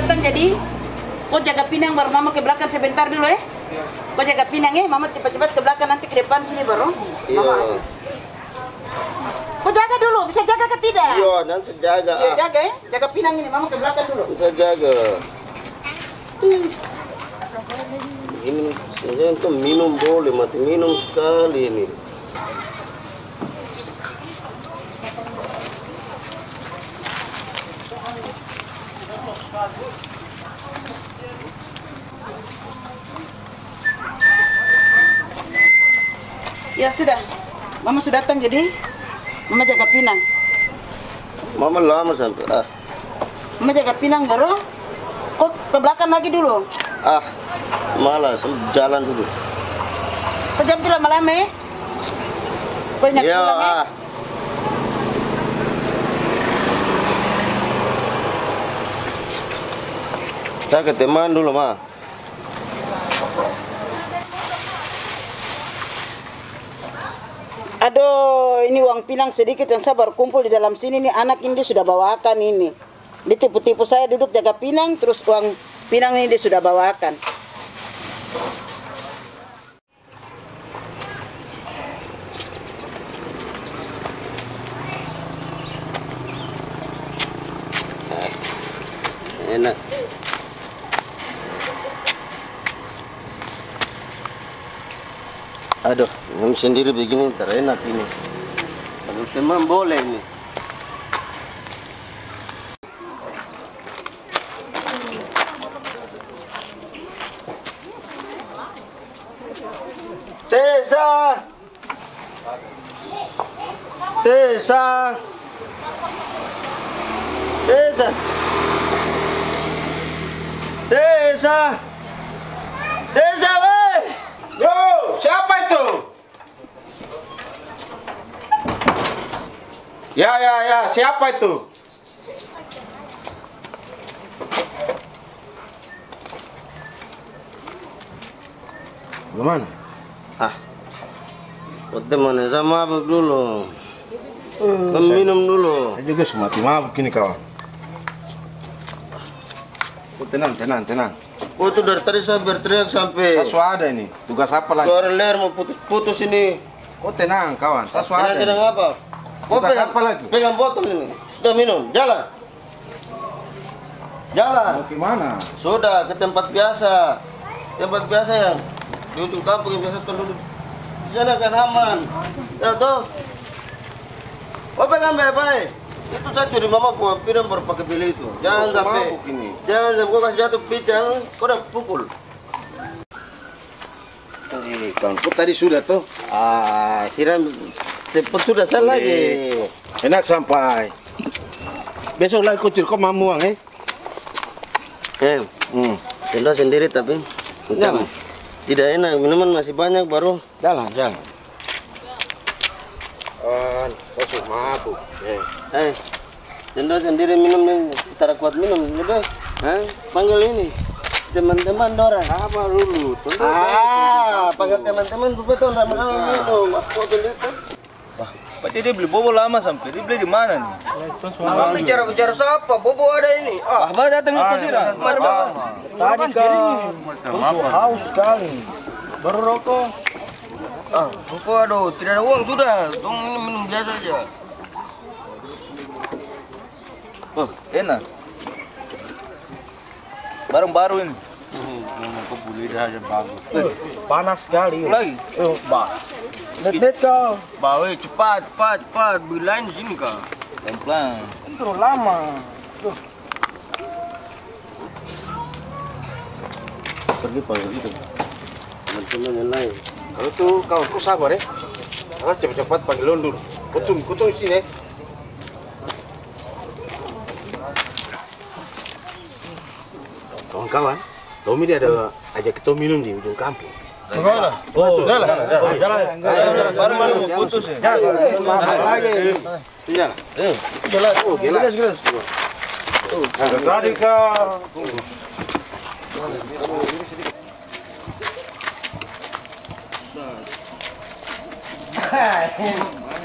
datang jadi kau jaga pinang baru mama ke belakang sebentar dulu ya. Kau jaga pinang ya, mama cepat-cepat ke belakang nanti ke depan sini baru. Iya. Mama. Kau jaga dulu, bisa jaga ke tidak? Iya, nanti jaga. Iya jaga ya, jaga pinang ini mama ke belakang dulu. Bisa jaga. Ini saya itu minum boleh, mati minum sekali ini. Ya sudah, mama sudah datang jadi mama jaga pinang. Mama lama sampai ah Mama jaga pinang baru kau ke belakang lagi dulu. ah malas jalan dulu. Kau jangan bilang lama-lama ya. Kau ingat Iya pulang ya. Saya ke teman dulu mah. Aduh, ini uang pinang sedikit yang saya baru kumpul di dalam sini nih anak ini dia sudah bawakan ini. Dia tipu-tipu saya duduk jaga pinang terus uang pinang ini dia sudah bawakan. Enak. Aduh, minum sendiri begini terenak ini. Kalau teman boleh ini. Tessa! Tessa! Tessa! Desa! Desa, weh! Yo, siapa itu? Ya, ya, ya, siapa itu? Gimana? Ah, mana sama mabuk dulu. Kan minum dulu. Saya juga semati mabuk ini kawan. Oh, tenang, tenang, tenang. Oh itu dari tadi saya berteriak sampai Saya suada ini. Tugas apa lagi? suara leher mau putus-putus ini. Oh, tenang kawan. Saya suada. Tenang, tenang apa? Tugas pegang apa lagi? Pegang botol ini. Sudah minum, jalan. Jalan. Mau gimana? Sudah ke tempat biasa. Tempat biasa yang di ujung kampung yang biasa tuh duduk. Di sana kan aman. Ya toh. Oh pegang baik-baik. Itu saya curi mama buah pinang baru pakai beli itu. Jangan Oh, sampai. Jangan sampai kau kasih jatuh pitang, kau udah pukul. Eh, kawan, kau tadi sudah tuh. Ah, siram cepat sudah saya lagi. Eh, Enak sampai. Besok lagi kau curi kau mamuang eh. Eh, Hmm. tenda sendiri tapi Jangan. tidak enak. Minuman masih banyak baru. Jalan, jalan. Kau tuh mabuk. Eh. Eh, tenda sendiri minum nih. Kita kuat minum lebih. Hah? Panggil ini teman-teman Dora. Apa dulu? Ah, panggil teman-teman betul ramai minum. Aku beli. Berarti dia beli bobo lama sampai dia beli di mana nih? Abang bicara-bicara siapa? Bobo ada ini. Ah, Abah datang ke sini. Tadi kan haus sekali. Baru rokok. Ah, bobo aduh, tidak ada uang sudah. Tong minum minum biasa aja. Oh, enak. Barang baru ini. Panas sekali. Lagi. Eh, Mbak. Net-net kau. Bawa cepat, cepat, cepat. Bilain di sini kak. Pelan-pelan. Itu lama. pergi panggil itu. Teman-teman yang lain. Kalau tuh kawan kau sabar ya. Jangan cepat-cepat panggil londur. Kutung, kutung sini. Kawan-kawan, Tommy dia ada ajak kita minum di ujung kampung.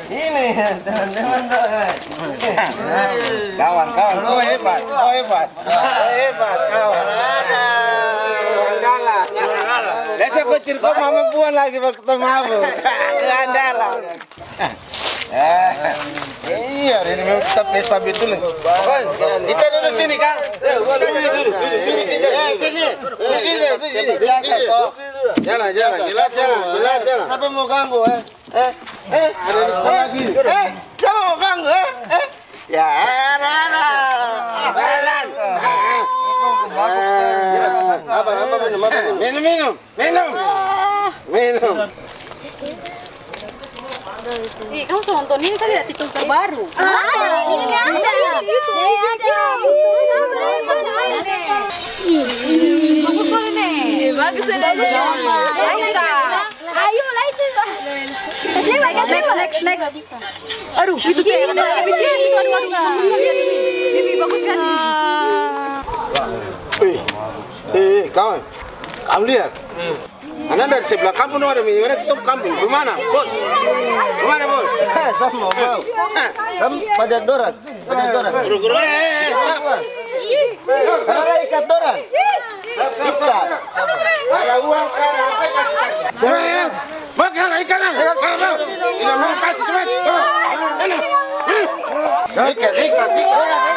Ini teman-teman dong. Kawan, kawan, kau hebat, kau hebat, kau hebat, kawan. Cirko mama buan lagi baru ketemu aku. Andalan. Iya, ini memang kita pesta betul. Kawan, kita duduk sini kan? Duduk, duduk, duduk, duduk, Eh, sini. sini, duduk sini. Jalan, jalan, jelas, jalan, jelas, jalan. Siapa mau ganggu eh? Eh, eh, eh, eh, siapa mau ganggu eh? Eh, ya ada ada. Jalan. Apa apa minum minum? Minum, minum, minum. Ih, kamu tuh nonton ini ya TikTok terbaru. Ada, ini ada. Nih ada. Bagus nih. Bagus ya. Ayo. Next, next, next, next. Aduh, itu tuh yang ada. Aduh, aduh. Ini bagus kan? Eh, eh, kawan. Kamu lihat? Anda dari sebelah kampung ada minyak kita kampung. Ke mana, bos? Ke mana, bos? Eh, sama mau. Eh, Kamu pajak doran, pajak doran. Guru-guru, eh, eh, Ada ikat doran. Ikat. ada uang, apa kan? Eh, eh, Bang, ada ikan, ah. Bang. Tidak mau kasih, cepat. Eh. Ikat, ikat, ikat.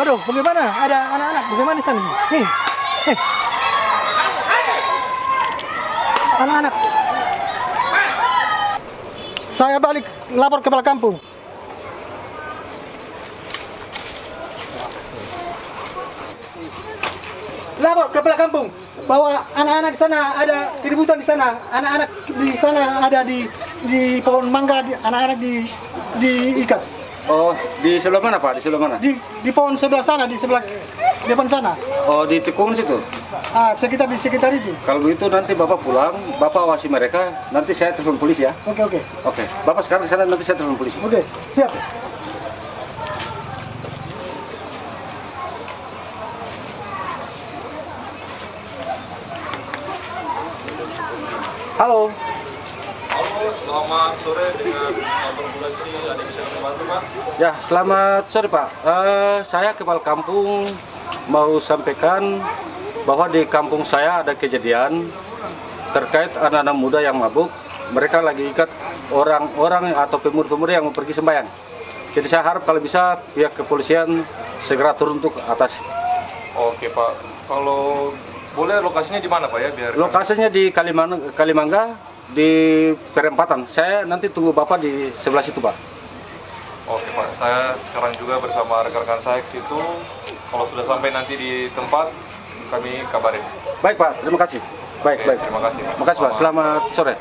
Aduh, bagaimana? Ada anak-anak, bagaimana di sana? Nih, nih. Anak-anak. Saya balik lapor kepala kampung. Lapor kepala kampung bahwa anak-anak di sana ada keributan di sana. Anak-anak di sana ada di di pohon mangga, di- anak-anak di diikat. Oh, di sebelah mana Pak? Di sebelah mana? Di di pohon sebelah sana, di sebelah depan sana. Oh, di tikungan situ. Ah, sekitar di sekitar itu. Kalau begitu nanti Bapak pulang, Bapak awasi mereka, nanti saya telepon polisi ya. Oke, oke. Oke, Bapak sekarang ke sana nanti saya telepon polisi. Oke, siap. Halo. Selamat sore dengan polisi. Ada bisa membantu Pak? Ya, selamat sore Pak. Eh, saya kepala kampung mau sampaikan bahwa di kampung saya ada kejadian terkait anak-anak muda yang mabuk. Mereka lagi ikat orang-orang atau pemuda-pemuda yang mau pergi sembahyang. Jadi saya harap kalau bisa pihak kepolisian segera turun untuk atas. Oke Pak. Kalau boleh lokasinya di mana Pak ya biar Lokasinya di Kaliman Kalimangga di perempatan. Saya nanti tunggu Bapak di sebelah situ, Pak. Oke Pak. Saya sekarang juga bersama rekan-rekan saya ke situ. Kalau sudah sampai nanti di tempat kami kabarin. Baik, Pak. Terima kasih. Baik, Oke, baik. terima kasih, Pak. Makasih, Pak. Selamat sore.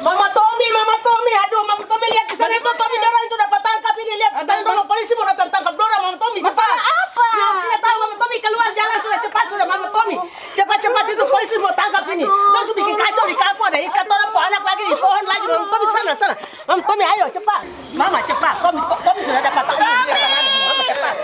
Mama Tommy, Mama Tommy, aduh Mama Tommy lihat di sana itu Tommy orang itu dapat tangkap ini lihat sekarang polisi mau datang tangkap Dora Mama Tommy cepat. apa? Tidak tahu Mama Tommy keluar jalan sudah cepat sudah Mama Tommy cepat cepat itu polisi mau tangkap ini. Langsung bikin kacau di kampung ada ikat orang anak lagi di pohon lagi Mama Tommy sana sana. Mama Tommy ayo cepat. Mama cepat. Tommy Tommy sudah dapat tangkap. Mama cepat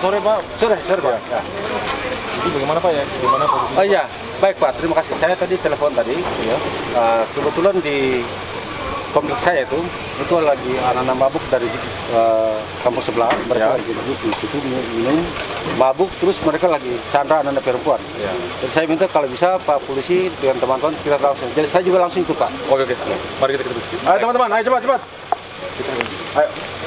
Sore Pak. Sore, sore Pak. Ya. Ya. Ini bagaimana Pak ya? Bagaimana posisi? Oh iya, baik Pak. Terima kasih. Saya tadi telepon tadi. Ya. Eh, kebetulan di kompleks saya itu itu lagi anak-anak mabuk dari eh, kampung sebelah. Mereka lagi duduk di situ minum, mabuk. Terus mereka lagi sandra anak-anak perempuan. Ya. Jadi saya minta kalau bisa Pak Polisi dengan teman-teman kita langsung. Jadi saya juga langsung ikut Pak. Oke oke. Mari kita ketemu. Ayo teman-teman, ayo cepat cepat. Ayo.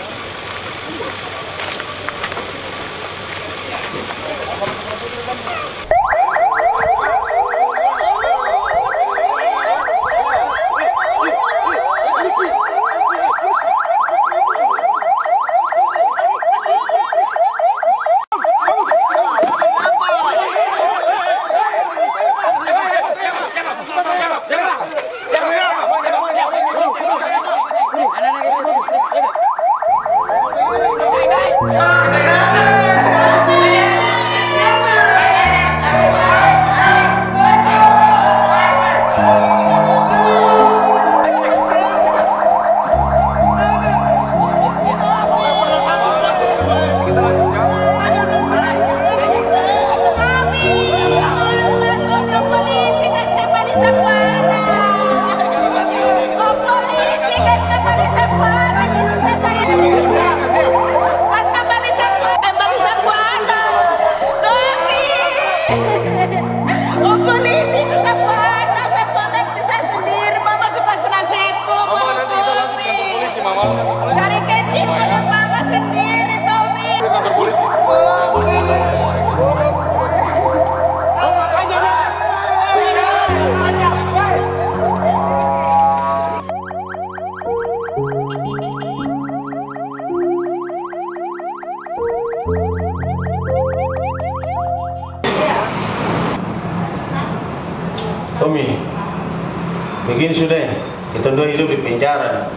Begini sudah, kita dua hidup di penjara.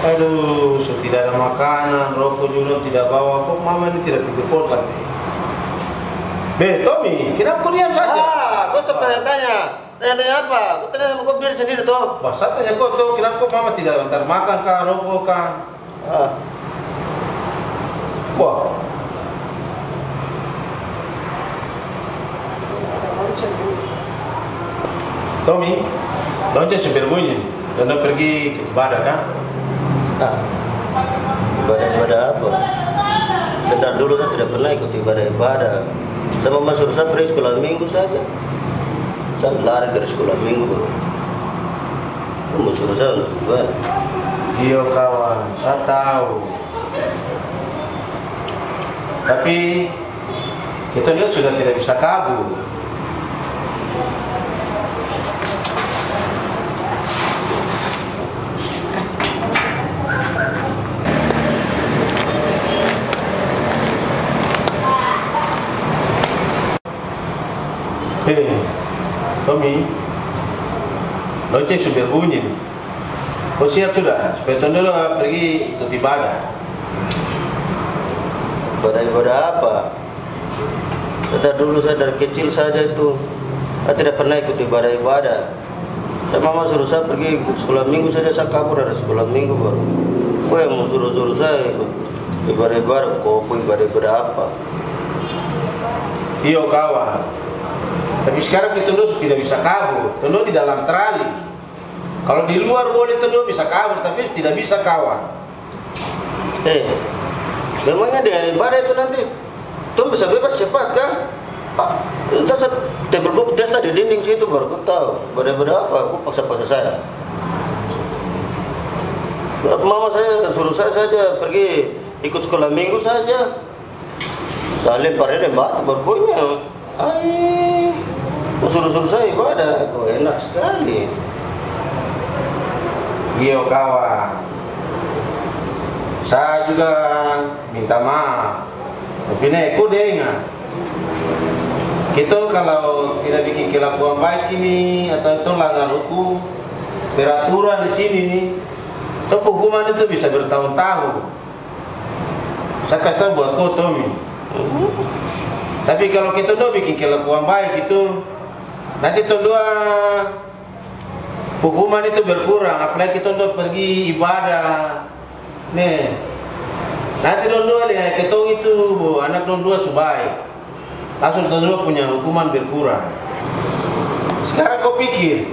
Aduh, so tidak ada makanan, rokok juga tidak bawa. Kok mama ini tidak pikir kota? Be, Tommy, kenapa kau diam saja? Ah, kau stop tanya-tanya. Tanya-tanya apa? Kau tanya sama kau biar sendiri toh. Bah, saya tanya kau tuh, kenapa kok mama tidak antar makan kah, rokok kah? Ah, Wah, Tommy, lonceng seberbunyi dan dia pergi ke ibadah kan? ah. Ibadah-ibadah apa? Sedar dulu saya tidak pernah ikut ibadah-ibadah. Saya mama suruh saya pergi sekolah minggu saja. Saya lari dari sekolah minggu baru. Kamu suruh saya untuk ibadah. Iya kawan, saya tahu. Tapi kita lihat sudah tidak bisa kabur. Tommy, lonceng sudah bunyi. nih. Kau siap sudah? Supaya dulu pergi ke ibadah. Ibadah-ibadah apa? Sedar dulu saya dari kecil saja itu. Saya tidak pernah ikut ibadah-ibadah. Saya mama suruh saya pergi sekolah minggu saja saya kabur dari sekolah minggu baru. Kau yang mau suruh-suruh saya ikut ibadah-ibadah, kau pun ibadah-ibadah apa? Iya kawan. Tapi sekarang kita dulu tidak bisa kabur. Tentu di dalam trali. Kalau di luar boleh tentu bisa kabur, tapi tidak bisa kawan. Eh, memangnya dengan ibadah itu nanti tuh bisa bebas cepat kan? Pak, entah saya tempel gua testa di dinding situ baru aku tahu ibadah-ibadah apa, aku paksa-paksa saya. Mama saya suruh saya saja pergi ikut sekolah minggu saja. Saya lempar dia batu Ay, mau suruh-suruh saya ibadah, kok enak sekali. Iya kawan. Saya juga minta maaf. Tapi nih, kau dengar. Kita kalau kita bikin kelakuan baik ini atau itu langgar hukum, peraturan di sini nih, itu hukuman itu bisa bertahun-tahun. Saya kasih tahu buat kau Tommy. Tapi kalau kita udah bikin kelakuan baik itu, nanti tahun dua hukuman itu berkurang. Apalagi kita udah pergi ibadah, nih Nanti dong dua dengan ketong itu, bu, anak dong dua subai. Langsung dong dua punya hukuman berkurang. Sekarang kau pikir,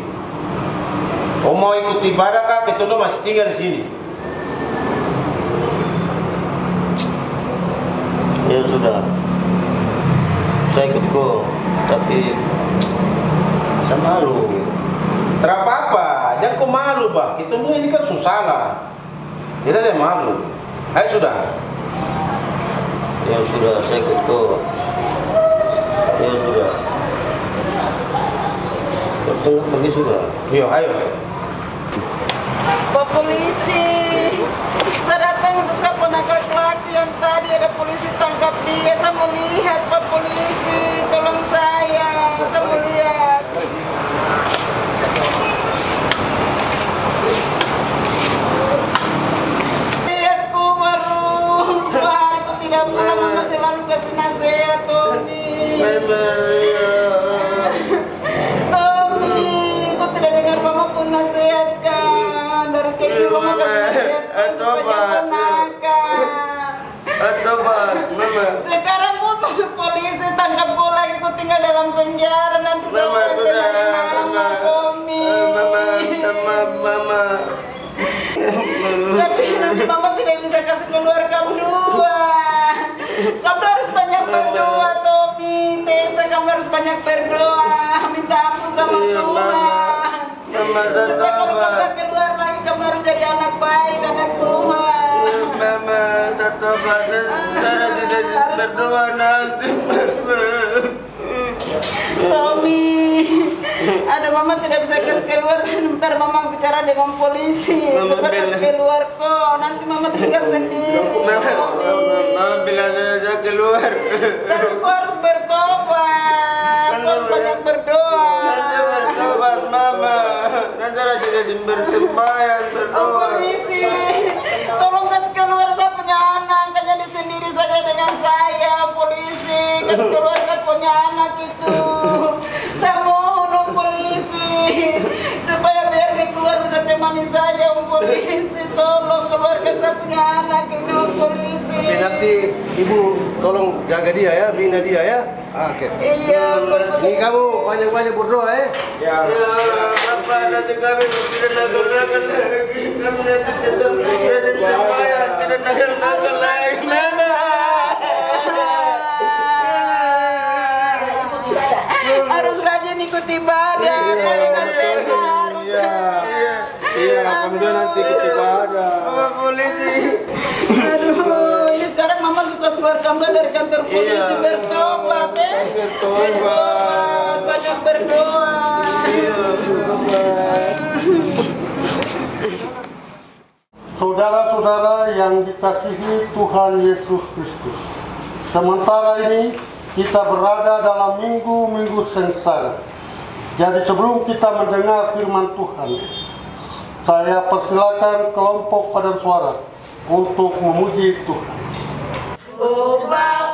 kau mau ikut ibadah kah? Ketong dua masih tinggal di sini. Ya sudah. Saya ikut kok, tapi saya malu. Terapa apa? Jangan kau Kita dua ini kan susah lah. Tidak ada yang malu. Ayo sudah. Ya sudah, saya ikut kok. Ya sudah. Pergi, pergi sudah. Yuk, ayo. Pak polisi, saya datang untuk siapa nakal laki yang tadi ada polisi tangkap dia. Saya melihat Pak polisi, tolong saya, saya melihat. Lihatku baru dua hari ku tidak pulang, mama selalu kasih nasihat, Tommy. Tommy, kau tidak dengar mama pun nasihatkan dari kecil mama kasih nasihatkan supaya jangan nakal. Tobat, mama. Sekarang kau masuk polisi tangkap kau lagi kau tinggal dalam penjara nanti akan sudah, temani mama mama. Tommy. Mama, mama, mama. Tapi nanti mama tidak bisa kasih keluar kamu dua. Kamu harus banyak berdoa, kamu harus banyak berdoa. Minta ampun sama Iya, Tuhan. Mama, Supaya kalau kamu keluar lagi, kamu harus jadi anak baik, anak Tuhan. Mama. Dan saya tidak berdoa nanti. Tommy, mama tidak bisa kasih keluar. Ntar mama bicara dengan polisi. Mama kasih keluar kok. Nanti mama tinggal sendiri. Mama, Tommy. mama bilang saya keluar. Tapi kau harus bertobat. Harus banyak berdoa. Nanti bertobat, mama. Nanti saya tidak bertembayan, Oh, berdoa. polisi, tolong kasih keluar saya punya anak. Hanya di sendiri saja dengan saya, polisi. Kasih keluar saya punya anak itu. Saya temani saya, oh, polisi. Tolong keluarkan saya punya anak ini, oh, polisi. Oke, nanti ibu tolong jaga dia ya, bina dia ya. Ah, Oke. Iya, Ini kamu banyak-banyak berdoa ya. Ya, Bapak, nanti kami tidak nakal-nakal lagi. Kami nanti tetap tidak bertembayan, tidak nakal-nakal Iya, juga nanti ikut ibadah. Bapak polisi. Aduh, ini sekarang mama suka keluar kamu dari kantor polisi Iya. bertobat ya. Bertobat. banyak berdoa. Saudara-saudara yang dikasihi Tuhan Yesus Kristus. Sementara ini kita berada dalam minggu-minggu sengsara. Jadi sebelum kita mendengar firman Tuhan, saya persilakan kelompok padan suara untuk memuji Tuhan. Oh Bapakku,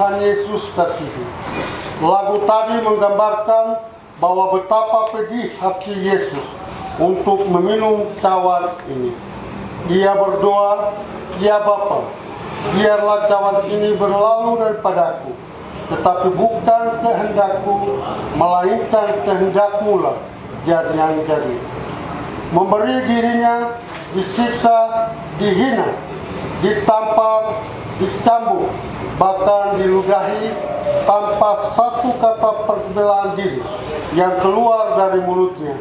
Tuhan Yesus kasihi, lagu tadi menggambarkan bahwa betapa pedih hati Yesus untuk meminum cawan ini. Ia berdoa, Ya Bapa, biarlah cawan ini berlalu daripadaku, tetapi bukan kehendakku, melainkan kehendakmu lah jadi yang jadi. Memberi dirinya disiksa, dihina, ditampar, dicambuk, bahkan diludahi tanpa satu kata perbelaan diri yang keluar dari mulutnya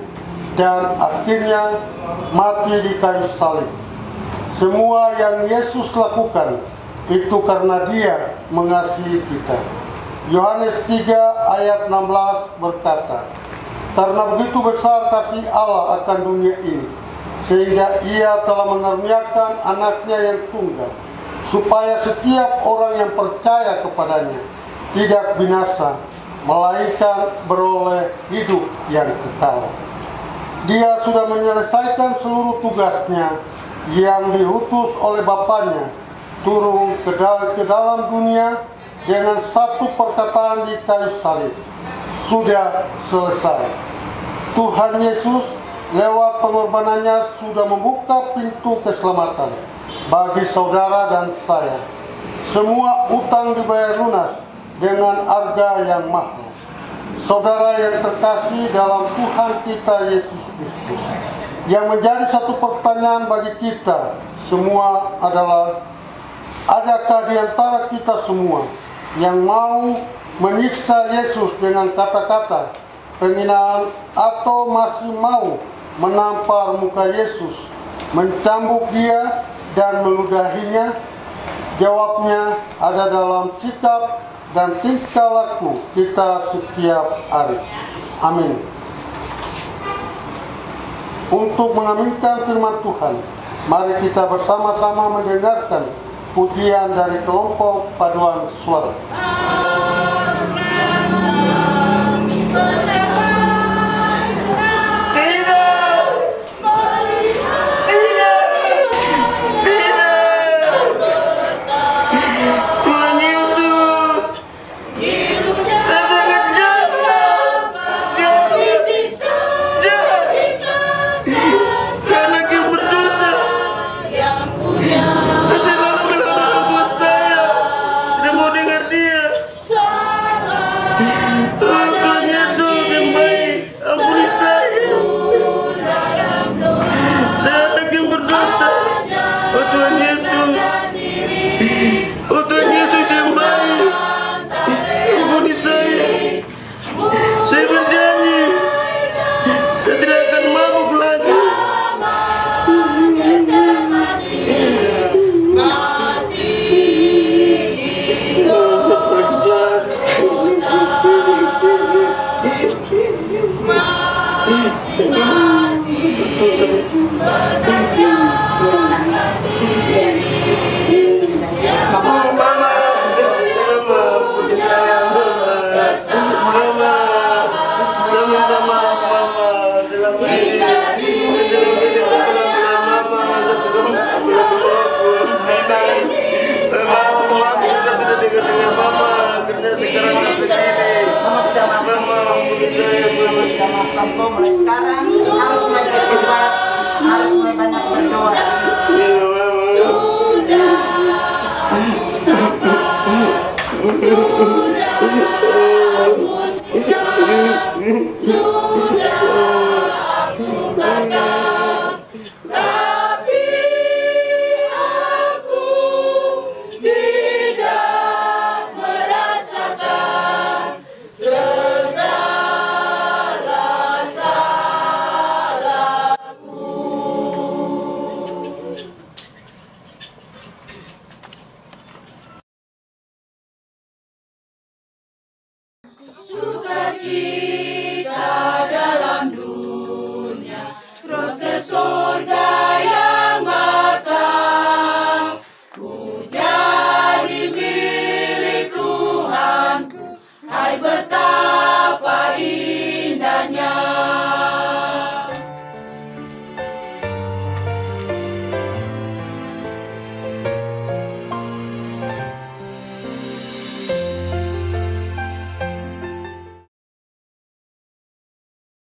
dan akhirnya mati di kayu salib. Semua yang Yesus lakukan itu karena dia mengasihi kita. Yohanes 3 ayat 16 berkata, Karena begitu besar kasih Allah akan dunia ini, sehingga ia telah mengaruniakan anaknya yang tunggal, supaya setiap orang yang percaya kepadanya tidak binasa, melainkan beroleh hidup yang kekal. Dia sudah menyelesaikan seluruh tugasnya yang diutus oleh Bapaknya turun ke, ke dalam dunia dengan satu perkataan di kayu salib. Sudah selesai. Tuhan Yesus lewat pengorbanannya sudah membuka pintu keselamatan bagi saudara dan saya. Semua utang dibayar lunas dengan harga yang mahal. Saudara yang terkasih dalam Tuhan kita Yesus Kristus. Yang menjadi satu pertanyaan bagi kita semua adalah adakah di antara kita semua yang mau menyiksa Yesus dengan kata-kata penghinaan atau masih mau menampar muka Yesus, mencambuk dia dan meludahinya? Jawabnya ada dalam sikap dan tingkah laku kita setiap hari. Amin. Untuk mengaminkan firman Tuhan, mari kita bersama-sama mendengarkan pujian dari kelompok paduan suara. Mulai sekarang harus